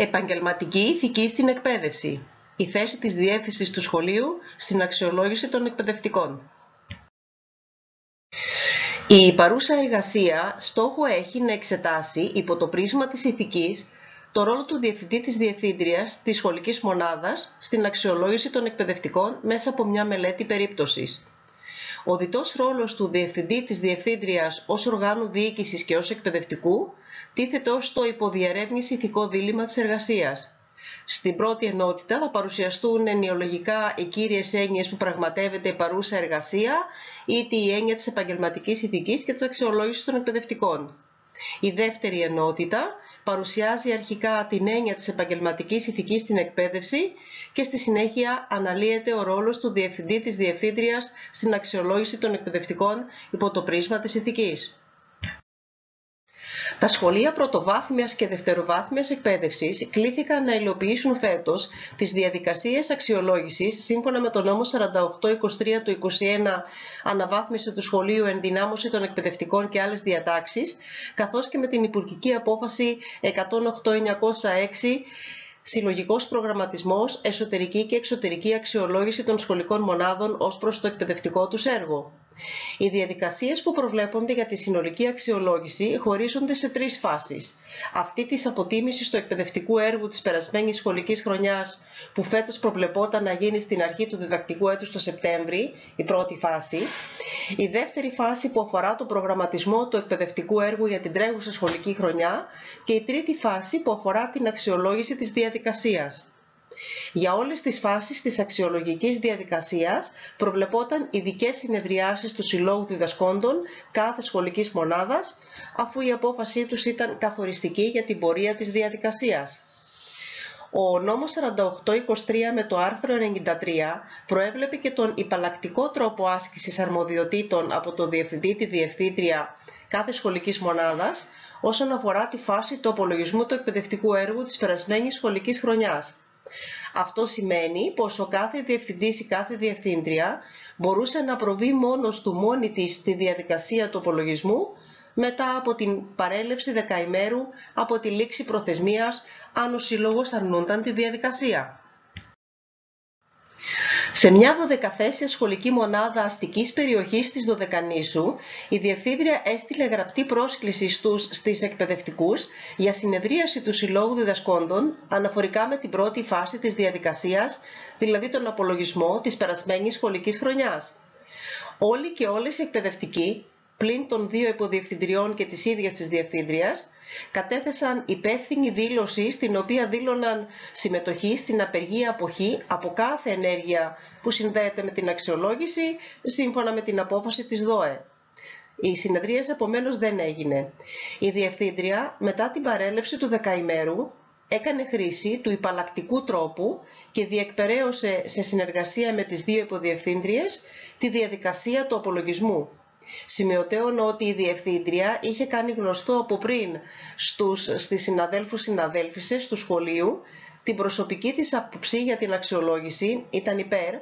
Επαγγελματική ηθική στην εκπαίδευση. Η θέση της διεύθυνσης του σχολείου στην αξιολόγηση των εκπαιδευτικών. Η παρούσα εργασία στόχο έχει να εξετάσει υπό το πρίσμα της ηθικής το ρόλο του Διευθυντή της Διευθύντριας της σχολικής μονάδας στην αξιολόγηση των εκπαιδευτικών μέσα από μια μελέτη περίπτωσης. Ο διτός ρόλος του Διευθυντή της Διευθύντριας ως οργάνου διοίκησης και ως εκπαιδευτικού τίθεται ως το υποδιαρεύνηση ηθικό δίλημα της εργασίας. Στην πρώτη ενότητα θα παρουσιαστούν ενοιολογικά οι κύριες έννοιες που πραγματεύεται η παρούσα εργασία, είτε η έννοια της επαγγελματικής ηθικής και της αξιολόγησης των εκπαιδευτικών. Η δεύτερη ενότητα παρουσιάζει αρχικά την έννοια της επαγγελματικής ηθικής στην εκπαίδευση και στη συνέχεια αναλύεται ο ρόλος του Διευθυντή της Διευθύντριας στην αξιολόγηση των εκπαιδευτικών υπό το πρίσμα της ηθικής. Τα σχολεία πρωτοβάθμιας και δευτεροβάθμιας εκπαίδευσης κλήθηκαν να υλοποιήσουν φέτος τις διαδικασίες αξιολόγησης σύμφωνα με το νόμο 4823 του 21 αναβάθμιση του σχολείου ενδυνάμωση των εκπαιδευτικών και άλλες διατάξεις καθώς και με την Υπουργική Απόφαση 108-906 συλλογικός προγραμματισμός, εσωτερική και εξωτερική αξιολόγηση των σχολικών μονάδων ως προς το εκπαιδευτικό τους έργο. Οι διαδικασίες που προβλέπονται για τη συνολική αξιολόγηση χωρίζονται σε τρεις φάσεις. Αυτή της αποτίμησης του εκπαιδευτικού έργου της περασμένης σχολικής χρονιάς που φέτος προβλεπόταν να γίνει στην αρχή του διδακτικού έτους το Σεπτέμβρη, η πρώτη φάση. Η δεύτερη φάση που αφορά τον προγραμματισμό του εκπαιδευτικού έργου για την τρέχουσα σχολική χρονιά και η τρίτη φάση που αφορά την αξιολόγηση της διαδικασίας. Για όλες τις φάσεις της αξιολογικής διαδικασίας προβλεπόταν ειδικές συνεδριάσεις του Συλλόγου Διδασκόντων κάθε σχολικής μονάδας, αφού η απόφασή τους ήταν καθοριστική για την πορεία της διαδικασίας. Ο νόμος 4823 με το άρθρο 93 προέβλεπε και τον υπαλλακτικό τρόπο άσκησης αρμοδιοτήτων από το Διευθυντή τη Διευθύντρια κάθε σχολικής μονάδας όσον αφορά τη φάση του απολογισμού του εκπαιδευτικού έργου της περασμένης σχολικής χρονιάς. Αυτό σημαίνει πως ο κάθε διευθυντής ή κάθε διευθύντρια μπορούσε να προβεί μόνος του μόνη της στη διαδικασία του απολογισμού μετά από την παρέλευση δεκαημέρου από τη λήξη προθεσμίας αν ο σύλλογος αρνούνταν τη διαδικασία. Σε μια δωδεκαθέσια σχολική μονάδα αστικής περιοχής της Δωδεκανήσου, η Διευθύντρια έστειλε γραπτή πρόσκληση στους στις εκπαιδευτικούς για συνεδρίαση του Συλλόγου Διδασκόντων αναφορικά με την πρώτη φάση της διαδικασίας, δηλαδή τον απολογισμό της περασμένης σχολικής χρονιάς. Όλοι και όλες οι εκπαιδευτικοί, πλην των δύο υποδιευθυντριών και της ίδιας της Διευθύντριας, κατέθεσαν υπεύθυνη δήλωση στην οποία δήλωναν συμμετοχή στην απεργία αποχή από κάθε ενέργεια που συνδέεται με την αξιολόγηση σύμφωνα με την απόφαση της ΔΟΕ. Η συνεδρία επομένως δεν έγινε. Η Διευθύντρια μετά την παρέλευση του δεκαημέρου έκανε χρήση του υπαλλακτικού τρόπου και διεκπαιρέωσε σε συνεργασία με τις δύο υποδιευθύντριες τη διαδικασία του απολογισμού Σημειωτέων ότι η Διευθύντρια είχε κάνει γνωστό από πριν στους, στις συναδέλφους συναδέλφισες του σχολείου την προσωπική της άποψη για την αξιολόγηση ήταν υπέρ,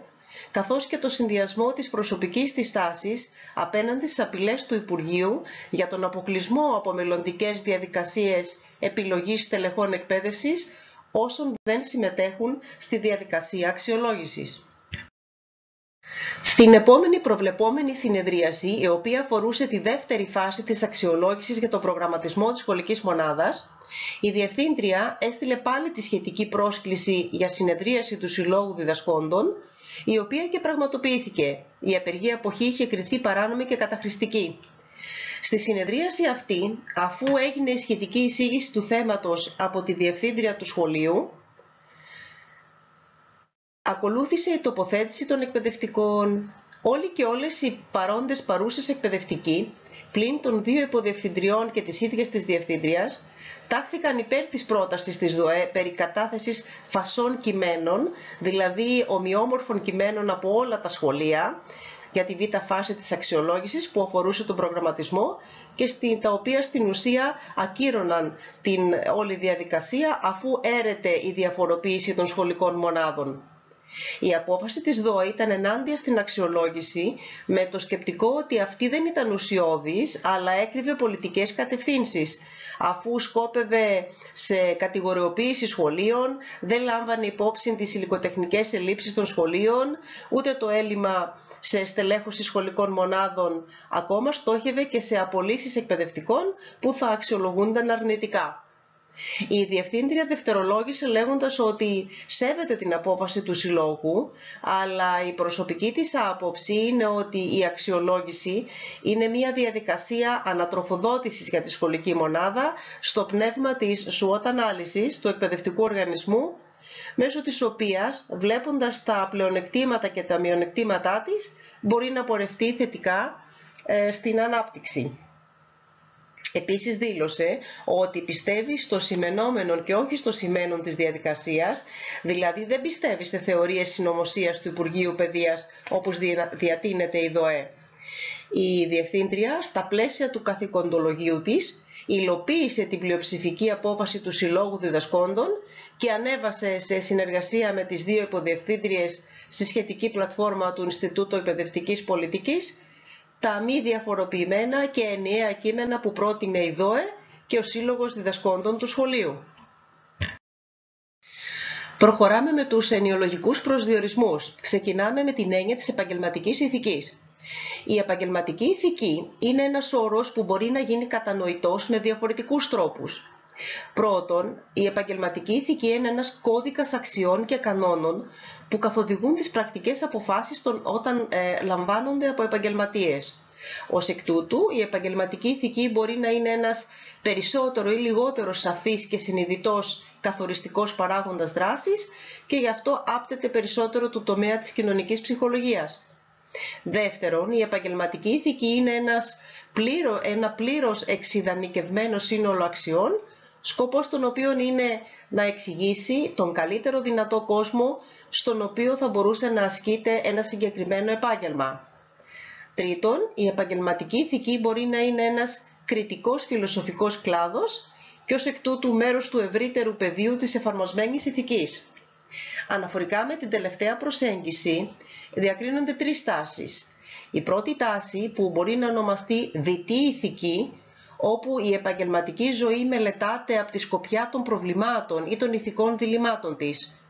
καθώς και το συνδυασμό της προσωπικής της τάσης απέναντι στις απειλές του Υπουργείου για τον αποκλεισμό από μελλοντικές διαδικασίες επιλογής τελεχών εκπαίδευσης όσων δεν συμμετέχουν στη διαδικασία αξιολόγησης. Στην επόμενη προβλεπόμενη συνεδρίαση, η οποία αφορούσε τη δεύτερη φάση της αξιολόγησης για τον προγραμματισμό της σχολικής μονάδας, η Διευθύντρια έστειλε πάλι τη σχετική πρόσκληση για συνεδρίαση του Συλλόγου Διδασκόντων, η οποία και πραγματοποιήθηκε. Η απεργία αποχή είχε κριθεί παράνομη και καταχρηστική. Στη συνεδρίαση αυτή, αφού έγινε η σχετική εισήγηση του θέματος από τη Διευθύντρια του σχολείου, Ακολούθησε η τοποθέτηση των εκπαιδευτικών. Όλοι και όλες οι παρόντες παρούσες εκπαιδευτικοί, πλην των δύο υποδιευθυντριών και της ίδιας της διευθύντριας, τάχθηκαν υπέρ της πρότασης της ΔΟΕ περί κατάθεσης φασών κειμένων, δηλαδή ομοιόμορφων κειμένων από όλα τα σχολεία, για τη β' φάση της αξιολόγησης που αφορούσε τον προγραμματισμό και στη, τα οποία στην ουσία ακύρωναν την όλη διαδικασία αφού έρεται η διαφοροποίηση των σχολικών μονάδων. Η απόφαση της ΔΟΕ ήταν ενάντια στην αξιολόγηση με το σκεπτικό ότι αυτή δεν ήταν ουσιώδης αλλά έκρυβε πολιτικές κατευθύνσεις αφού σκόπευε σε κατηγοριοποίηση σχολείων, δεν λάμβανε υπόψη τις υλικοτεχνικές ελλείψεις των σχολείων, ούτε το έλλειμμα σε στελέχωση σχολικών μονάδων, ακόμα στόχευε και σε απολύσεις εκπαιδευτικών που θα αξιολογούνταν αρνητικά. Η Διευθύντρια δευτερολόγησε λέγοντας ότι σέβεται την απόφαση του Συλλόγου, αλλά η προσωπική της άποψη είναι ότι η αξιολόγηση είναι μια διαδικασία ανατροφοδότησης για τη σχολική μονάδα στο πνεύμα της SWOT ανάλυσης του εκπαιδευτικού οργανισμού, μέσω της οποίας, βλέποντας τα πλεονεκτήματα και τα μειονεκτήματά της, μπορεί να πορευτεί θετικά ε, στην ανάπτυξη. Επίσης δήλωσε ότι πιστεύει στο σημενόμενο και όχι στο σημαίνον της διαδικασίας, δηλαδή δεν πιστεύει σε θεωρίες συνωμοσίας του Υπουργείου Παιδείας όπως διατείνεται η ΔΟΕ. Η Διευθύντρια, στα πλαίσια του καθηκοντολογίου της, υλοποίησε την πλειοψηφική απόφαση του Συλλόγου Διδασκόντων και ανέβασε σε συνεργασία με τις δύο υποδιευθύντριες στη σχετική πλατφόρμα του Ινστιτούτου Εκπαιδευτικής Πολιτικής τα μη διαφοροποιημένα και ενιαία κείμενα που πρότεινε η ΔΟΕ και ο Σύλλογος Διδασκόντων του Σχολείου. Προχωράμε με τους ενιολογικούς προσδιορισμούς. Ξεκινάμε με την έννοια της επαγγελματικής ηθικής. Η επαγγελματική ηθική είναι ένας όρος που μπορεί να γίνει κατανοητός με διαφορετικούς τρόπους. Πρώτον, η επαγγελματική ηθική είναι ένας κώδικας αξιών και κανόνων που καθοδηγούν τις πρακτικές αποφάσεις των, όταν ε, λαμβάνονται από επαγγελματίες. Ως εκ τούτου, η επαγγελματική ηθική μπορεί να είναι ένας περισσότερο ή λιγότερος σαφής και συνειδητός καθοριστικός παράγοντας δράσης και γι' αυτό άπτεται περισσότερο του τομέα της κοινωνικής ψυχολογίας. Δεύτερον, η επαγγελματική ηθική είναι ένας πλήρω, ένα πλήρως εξειδανικευμένο σύνολο αξιών, σκοπός των οποίων είναι να εξηγήσει τον καλύτερο δυνατό κόσμο στον οποίο θα μπορούσε να ασκείται ένα συγκεκριμένο επάγγελμα. Τρίτον, η επαγγελματική ηθική μπορεί να είναι ένας κριτικός φιλοσοφικός κλάδος και ως εκ τούτου μέρος του ευρύτερου πεδίου της εφαρμοσμένης ηθικής. Αναφορικά με την τελευταία προσέγγιση, διακρίνονται τρεις τάσεις. Η πρώτη τάση που μπορεί να ονομαστεί δυτή ηθική, όπου η επαγγελματική ζωή μελετάται από τη σκοπιά των προβλημάτων ή των ηθικών διλημάτων της.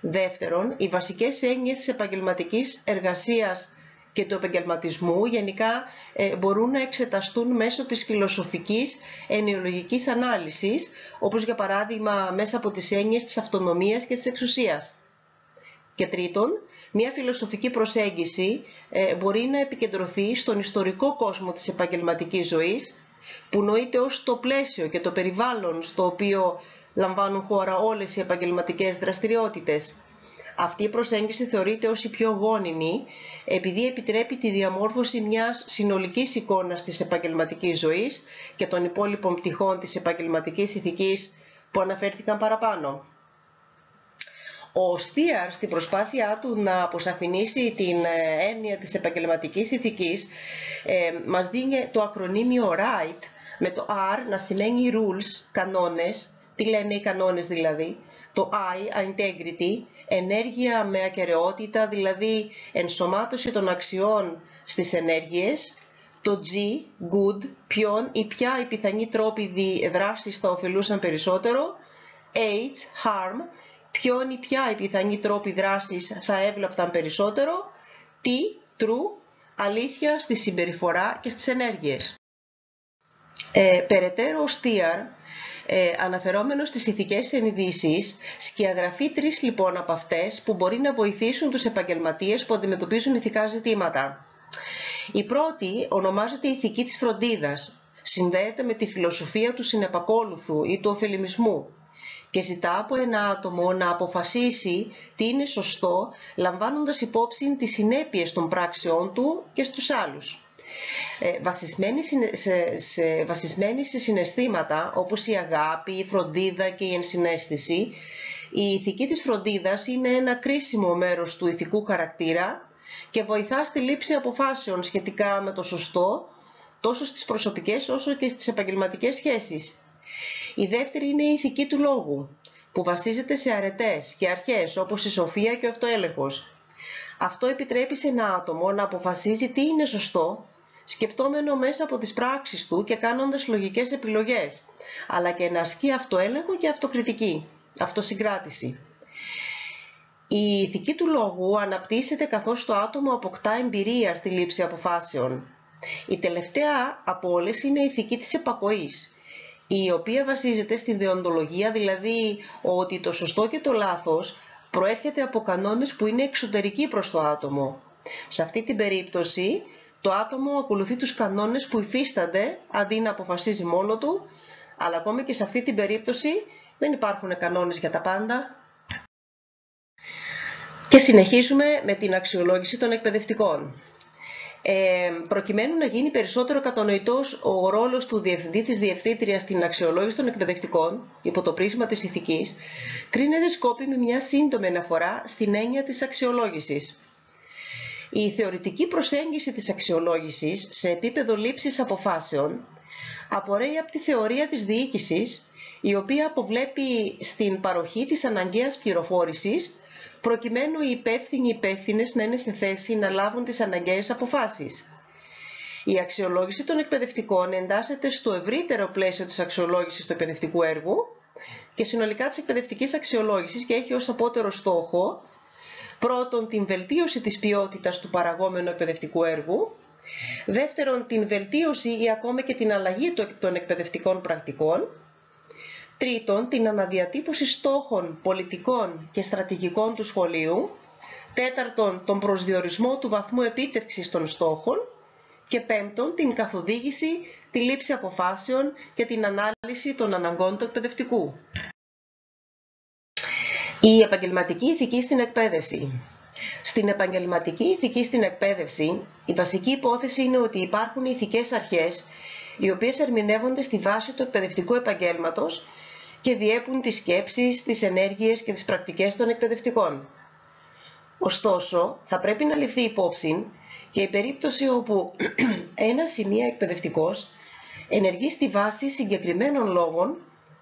Δεύτερον, οι βασικές έννοιες της επαγγελματικής εργασίας και του επαγγελματισμού γενικά ε, μπορούν να εξεταστούν μέσω της φιλοσοφικής ενοιολογικής ανάλυσης, όπως για παράδειγμα μέσα από τις έννοιες της αυτονομίας και της εξουσίας. Και τρίτον, μια φιλοσοφική προσέγγιση ε, μπορεί να επικεντρωθεί στον ιστορικό κόσμο της επαγγελματικής ζωής, που νοείται ως το πλαίσιο και το περιβάλλον στο οποίο λαμβάνουν χώρα όλες οι επαγγελματικές δραστηριότητες. Αυτή η προσέγγιση θεωρείται ως η πιο γόνιμη επειδή επιτρέπει τη διαμόρφωση μιας συνολικής εικόνας της επαγγελματικής ζωής και των υπόλοιπων πτυχών της επαγγελματικής ηθικής που αναφέρθηκαν παραπάνω. Ο Στίαρ στην προσπάθειά του να αποσαφηνίσει την ε, έννοια της επαγγελματικής ηθικής ε, μας δίνει το ακρονίμιο RIGHT με το R να σημαίνει rules, κανόνες. Τι λένε οι κανόνες δηλαδή, το I, integrity, ενέργεια με ακαιρεότητα, δηλαδή ενσωμάτωση των αξιών στις ενέργειες, το G, good, ποιον ή ποια οι πιθανοί τρόποι δράσης θα ωφελούσαν περισσότερο, H, harm, ποιον ή ποια οι πιθανοί τρόποι δράσης θα έβλαπταν περισσότερο, T, true, αλήθεια στη συμπεριφορά και στις ενέργειες. Ε, περαιτέρω ο Στίαρ ε, αναφερόμενος στις ηθικές ενειδήσεις, σκιαγραφεί τρεις λοιπόν από αυτές που μπορεί να βοηθήσουν τους επαγγελματίες που αντιμετωπίζουν ηθικά ζητήματα. Η πρώτη ονομάζεται ηθική της φροντίδας. Συνδέεται με τη φιλοσοφία του συνεπακόλουθου ή του ωφελημισμού και ζητά από ένα άτομο να αποφασίσει τι είναι σωστό λαμβάνοντας υπόψη τις συνέπειες των πράξεών του και στους άλλους. Ε, βασισμένη, σε, σε, βασισμένη σε συναισθήματα όπως η αγάπη, η φροντίδα και η ενσυναίσθηση, η ηθική της φροντίδας είναι ένα κρίσιμο μέρος του ηθικού χαρακτήρα και βοηθά στη λήψη αποφάσεων σχετικά με το σωστό, τόσο στις προσωπικές όσο και στις επαγγελματικές σχέσεις. Η δεύτερη είναι η ηθική του λόγου. που βασίζεται σε αρετές και αρχές όπως η σοφία και ο αυτοέλεγχος. Αυτό επιτρέπει σε ένα άτομο να αποφασίζει τι είναι σωστό, σκεπτόμενο μέσα από τις πράξεις του και κάνοντας λογικές επιλογές, αλλά και να ασκεί αυτοέλεγχο και αυτοκριτική, αυτοσυγκράτηση. Η ηθική του λόγου αναπτύσσεται καθώς το άτομο αποκτά εμπειρία στη λήψη αποφάσεων. Η τελευταία από όλες είναι η ηθική της επακοής, η οποία βασίζεται στην δεοντολογία, δηλαδή ότι το σωστό και το λάθος προέρχεται από κανόνες που είναι εξωτερικοί προς το άτομο. Σε αυτή την περίπτωση, το άτομο ακολουθεί τους κανόνες που υφίστανται αντί να αποφασίζει μόνο του, αλλά ακόμη και σε αυτή την περίπτωση δεν υπάρχουν κανόνες για τα πάντα. Και συνεχίζουμε με την αξιολόγηση των εκπαιδευτικών. Ε, προκειμένου να γίνει περισσότερο κατανοητός ο ρόλος του διευθυντή της διευθύντριας στην αξιολόγηση των εκπαιδευτικών υπό το πρίσμα της ηθικής, κρίνεται σκόπιμη μια σύντομη αναφορά στην έννοια της αξιολόγησης. Η θεωρητική προσέγγιση της αξιολόγησης σε επίπεδο λήψης αποφάσεων απορρέει από τη θεωρία της διοίκησης, η οποία αποβλέπει στην παροχή της αναγκαίας πληροφόρησης προκειμένου οι υπεύθυνοι υπεύθυνες να είναι σε θέση να λάβουν τις αναγκαίες αποφάσεις. Η αξιολόγηση των εκπαιδευτικών εντάσσεται στο ευρύτερο πλαίσιο της αξιολόγησης του εκπαιδευτικού έργου και συνολικά της εκπαιδευτικής αξιολόγησης και έχει ως απότερο στόχο πρώτον την βελτίωση της ποιότητας του παραγόμενου εκπαιδευτικού έργου, δεύτερον την βελτίωση ή ακόμα και την αλλαγή των εκπαιδευτικών πρακτικών Τρίτον, την αναδιατύπωση στόχων πολιτικών και στρατηγικών του σχολείου. Τέταρτον, τον προσδιορισμό του βαθμού επίτευξης των στόχων. Και πέμπτον, την καθοδήγηση, τη λήψη αποφάσεων και την ανάλυση των αναγκών του εκπαιδευτικού. Η επαγγελματική ηθική στην εκπαίδευση. Στην επαγγελματική ηθική στην εκπαίδευση, η βασική υπόθεση είναι ότι υπάρχουν ηθικές αρχές οι οποίες ερμηνεύονται στη βάση του εκπαιδευτικού επαγγέλματος και διέπουν τις σκέψεις, τις ενέργειες και τις πρακτικές των εκπαιδευτικών. Ωστόσο, θα πρέπει να ληφθεί υπόψη και η περίπτωση όπου ένα σημείο εκπαιδευτικός ενεργεί στη βάση συγκεκριμένων λόγων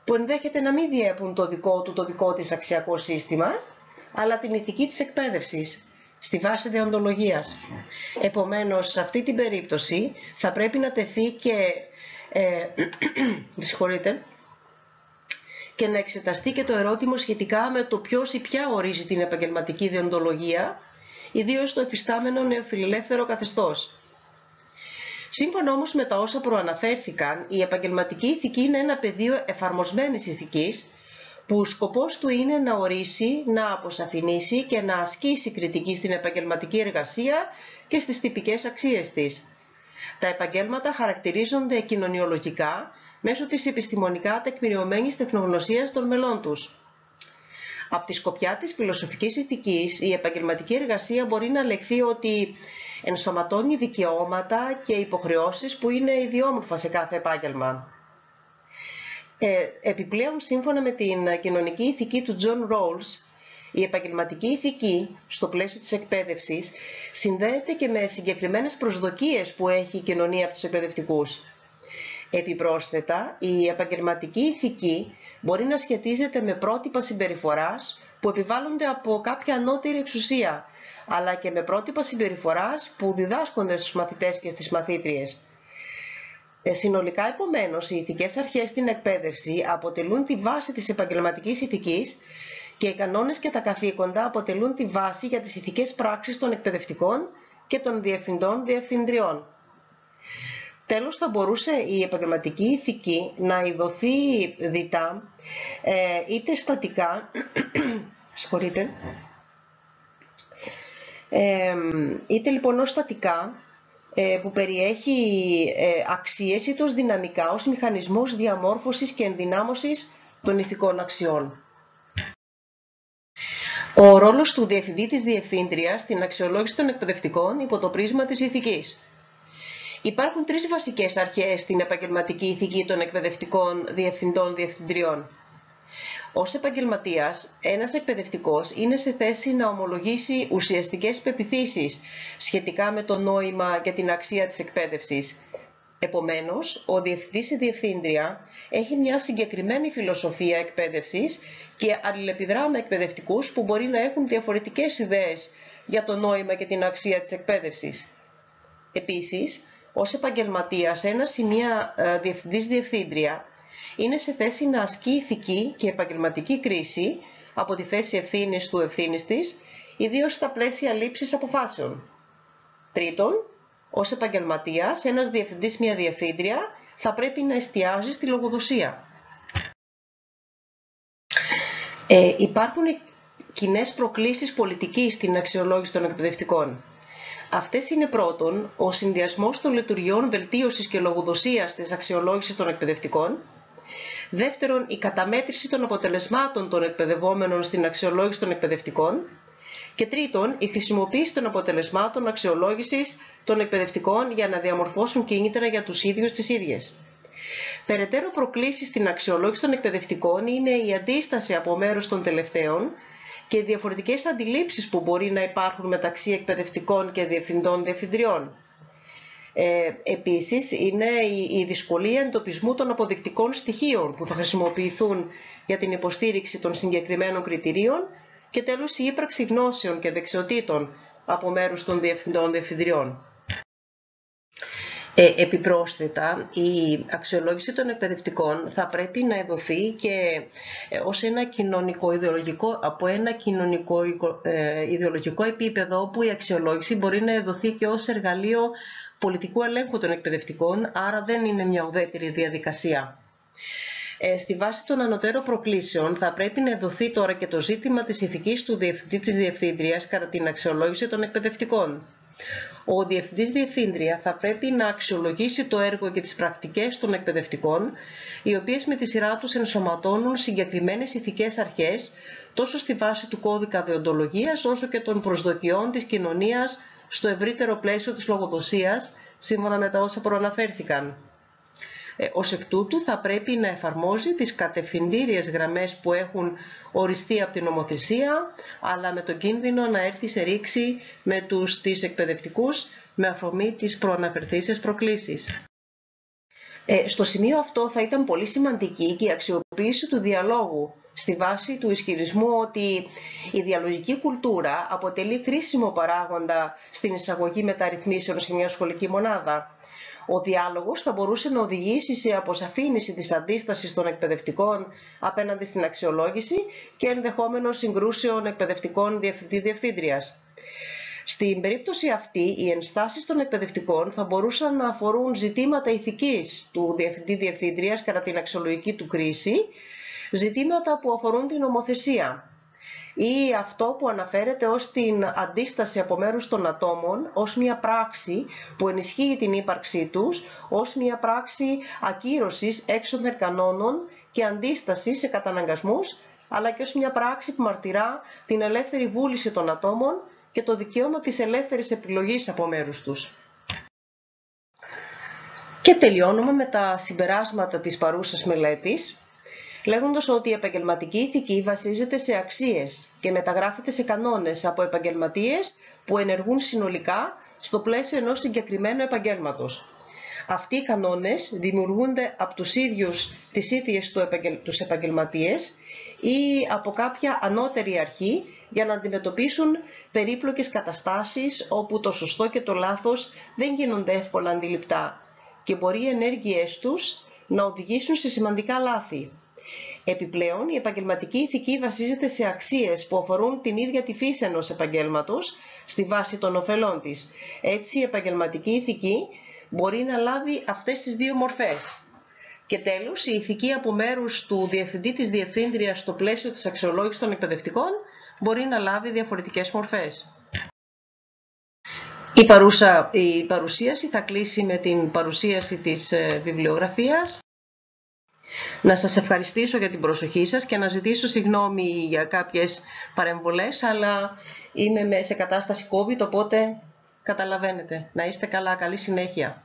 που ενδέχεται να μην διέπουν το δικό του, το δικό της αξιακό σύστημα, αλλά την ηθική της εκπαίδευσης, στη βάση δεοντολογίας. Επομένως, σε αυτή την περίπτωση θα πρέπει να τεθεί και, ε, και να εξεταστεί και το ερώτημα σχετικά με το ποιος ή ποια ορίζει την επαγγελματική διοντολογία, ιδίως στο εφιστάμενο νεοφιλελεύθερο καθεστώς. Σύμφωνα όμως με τα όσα προαναφέρθηκαν, η επαγγελματική ηθική είναι ένα πεδίο εφαρμοσμένης ηθικής, που σκοπός του είναι να ορίσει, να αποσαφηνίσει και να ασκήσει κριτική στην επαγγελματική εργασία και στις τυπικές αξίες της. Τα επαγγέλματα χαρακτηρίζονται κοινωνιολογικά μέσω της επιστημονικά τεκμηριωμένης τεχνογνωσίας των μελών τους. Από τη σκοπιά της φιλοσοφικής ηθικής, η επαγγελματική εργασία μπορεί να λεχθεί ότι ενσωματώνει δικαιώματα και υποχρεώσεις που είναι ιδιόμορφα σε κάθε επάγγελμα. Ε, επιπλέον, σύμφωνα με την κοινωνική ηθική του John Rawls, η επαγγελματική ηθική στο πλαίσιο της εκπαίδευσης συνδέεται και με συγκεκριμένες προσδοκίες που έχει η κοινωνία από τους εκπαιδευτικούς. Επιπρόσθετα, η επαγγελματική ηθική μπορεί να σχετίζεται με πρότυπα συμπεριφοράς που επιβάλλονται από κάποια ανώτερη εξουσία, αλλά και με πρότυπα συμπεριφοράς που διδάσκονται στους μαθητές και στις μαθήτριες. Ε, συνολικά, επομένως, οι ηθικές αρχές στην εκπαίδευση αποτελούν τη βάση της επαγγελματικής ηθικής και οι κανόνες και τα καθήκοντα αποτελούν τη βάση για τις ηθικές πράξεις των εκπαιδευτικών και των διευθυντών διευθυντριών. Τέλος θα μπορούσε η επαγγελματική ηθική να ειδωθεί διτά ε, είτε στατικά, συγχωρείτε, ε, είτε λοιπόν ως στατικά ε, που περιέχει αξίες είτε ως δυναμικά, ως μηχανισμός διαμόρφωσης και ενδυνάμωσης των ηθικών αξιών. Ο ρόλος του Διευθυντή της Διευθύντριας στην αξιολόγηση των εκπαιδευτικών υπό το πρίσμα της ηθικής. Υπάρχουν τρεις βασικές αρχές στην επαγγελματική ηθική των εκπαιδευτικών διευθυντών διευθυντριών. Ως επαγγελματίας, ένας εκπαιδευτικός είναι σε θέση να ομολογήσει ουσιαστικές πεπιθήσεις σχετικά με το νόημα και την αξία της εκπαίδευσης Επομένως, ο διευθυντής ή διευθύντρια έχει μια συγκεκριμένη φιλοσοφία εκπαίδευσης και αλληλεπιδρά με εκπαιδευτικούς που μπορεί να έχουν διαφορετικές ιδέες για το νόημα και την αξία της εκπαίδευσης. Επίσης, ως επαγγελματίας ένας ή μια ε, διευθυντής διευθύντρια είναι σε θέση να ασκεί ηθική και επαγγελματική κρίση από τη θέση ευθύνης του ευθύνης της, ιδίως στα πλαίσια λήψης αποφάσεων. Τρίτον, ως επαγγελματίας, ένας διευθυντής, μια διευθύντρια, θα πρέπει να εστιάζει στη λογοδοσία. Ε, υπάρχουν κοινές προκλήσεις πολιτικής στην αξιολόγηση των εκπαιδευτικών. Αυτές είναι πρώτον ο συνδυασμός των λειτουργιών βελτίωσης και λογοδοσίας της αξιολόγησης των εκπαιδευτικών, δεύτερον η καταμέτρηση των αποτελεσμάτων των εκπαιδευόμενων στην αξιολόγηση των εκπαιδευτικών και τρίτον η χρησιμοποίηση των αποτελεσμάτων αξιολόγησης των εκπαιδευτικών για να διαμορφώσουν κίνητρα για τους ίδιους τις ίδιες. Περαιτέρω προκλήσεις στην αξιολόγηση των εκπαιδευτικών είναι η αντίσταση από μέρους των τελευταίων και οι διαφορετικές αντιλήψεις που μπορεί να υπάρχουν μεταξύ εκπαιδευτικών και διευθυντών διευθυντριών. Ε, επίσης, είναι η, η δυσκολία εντοπισμού των αποδεικτικών στοιχείων που θα χρησιμοποιηθούν για την υποστήριξη των συγκεκριμένων κριτηρίων και τέλος η ύπαρξη γνώσεων και δεξιοτήτων από μέρους των διευθυντών διευθυντριών. Ε, επιπρόσθετα, η αξιολόγηση των εκπαιδευτικών θα πρέπει να εδωθεί και ε, ως ένα κοινωνικό ιδεολογικό, από ένα κοινωνικό ε, ιδεολογικό επίπεδο όπου η αξιολόγηση μπορεί να εδωθεί και ως εργαλείο πολιτικού ελέγχου των εκπαιδευτικών, άρα δεν είναι μια ουδέτερη διαδικασία. Ε, στη βάση των ανωτέρων προκλήσεων θα πρέπει να εδωθεί τώρα και το ζήτημα της ηθικής του διευθυντή της διευθύντριας κατά την αξιολόγηση των εκπαιδευτικών. Ο Διευθυντής Διευθύντρια θα πρέπει να αξιολογήσει το έργο και τις πρακτικές των εκπαιδευτικών, οι οποίες με τη σειρά τους ενσωματώνουν συγκεκριμένες ηθικές αρχές, τόσο στη βάση του κώδικα δεοντολογίας, όσο και των προσδοκιών της κοινωνίας στο ευρύτερο πλαίσιο της λογοδοσίας, σύμφωνα με τα όσα προαναφέρθηκαν. Ε, ως εκ τούτου θα πρέπει να εφαρμόζει τις κατευθυντήριες γραμμές που έχουν οριστεί από την νομοθεσία, αλλά με τον κίνδυνο να έρθει σε ρήξη με τους τις εκπαιδευτικούς με αφορμή τις προαναφερθήσεις προκλήσεις. Ε, στο σημείο αυτό θα ήταν πολύ σημαντική και η αξιοποίηση του διαλόγου στη βάση του ισχυρισμού ότι η διαλογική κουλτούρα αποτελεί κρίσιμο παράγοντα στην εισαγωγή μεταρρυθμίσεων σε μια σχολική μονάδα. Ο διάλογος θα μπορούσε να οδηγήσει σε αποσαφήνιση της αντίστασης των εκπαιδευτικών απέναντι στην αξιολόγηση και ενδεχόμενο συγκρούσεων εκπαιδευτικών διευθυντή-διευθύντριας. Στην περίπτωση αυτή, οι ενστάσεις των εκπαιδευτικών θα μπορούσαν να αφορούν ζητήματα ηθικής του διευθυντή-διευθύντριας κατά την αξιολογική του κρίση, ζητήματα που αφορούν την νομοθεσία, ή αυτό που αναφέρεται ως την αντίσταση από μέρους των ατόμων ως μια πράξη που ενισχύει την ύπαρξή τους, ως μια πράξη ακύρωσης έξωθεν κανόνων και αντίστασης σε καταναγκασμούς, αλλά και ως μια πράξη που μαρτυρά την ελεύθερη βούληση των ατόμων και το δικαίωμα της ελεύθερης επιλογής από μέρους τους. Και τελειώνουμε με τα συμπεράσματα της παρούσας μελέτης λέγοντας ότι η επαγγελματική ηθική βασίζεται σε αξίες και μεταγράφεται σε κανόνες από επαγγελματίες που ενεργούν συνολικά στο πλαίσιο ενός συγκεκριμένου επαγγέλματος. Αυτοί οι κανόνες δημιουργούνται από τους ίδιους τις ίδιες τους επαγγελματίες ή από κάποια ανώτερη αρχή για να αντιμετωπίσουν περίπλοκες καταστάσεις όπου το σωστό και το λάθος δεν γίνονται εύκολα αντιληπτά και μπορεί οι ενέργειές τους να οδηγήσουν σε σημαντικά λάθη. Επιπλέον, η επαγγελματική ηθική βασίζεται σε αξίες που αφορούν την ίδια τη φύση ενός επαγγέλματος στη βάση των ωφελών της. Έτσι, η επαγγελματική ηθική μπορεί να λάβει αυτές τις δύο μορφές. Και τέλος, η ηθική από μέρους του διευθυντή της διευθύντριας στο πλαίσιο της αξιολόγησης των εκπαιδευτικών μπορεί να λάβει διαφορετικές μορφές. Η, παρούσα, η παρουσίαση θα κλείσει με την παρουσίαση της ε, βιβλιογραφίας. Να σας ευχαριστήσω για την προσοχή σας και να ζητήσω συγγνώμη για κάποιες παρεμβολές, αλλά είμαι σε κατάσταση COVID, οπότε καταλαβαίνετε. Να είστε καλά, καλή συνέχεια.